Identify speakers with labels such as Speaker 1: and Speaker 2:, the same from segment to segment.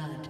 Speaker 1: blood.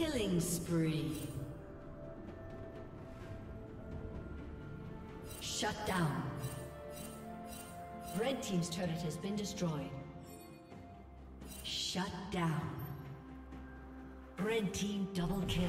Speaker 1: Killing spree. Shut down. Red Team's turret has been destroyed. Shut down. Red Team double kill.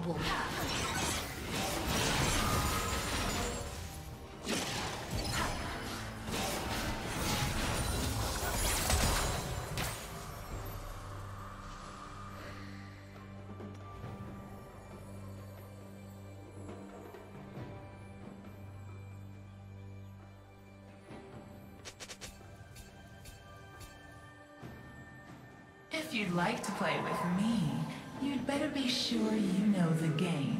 Speaker 1: Unstoppable.
Speaker 2: If you'd like to play with me, you'd better be sure you know the game.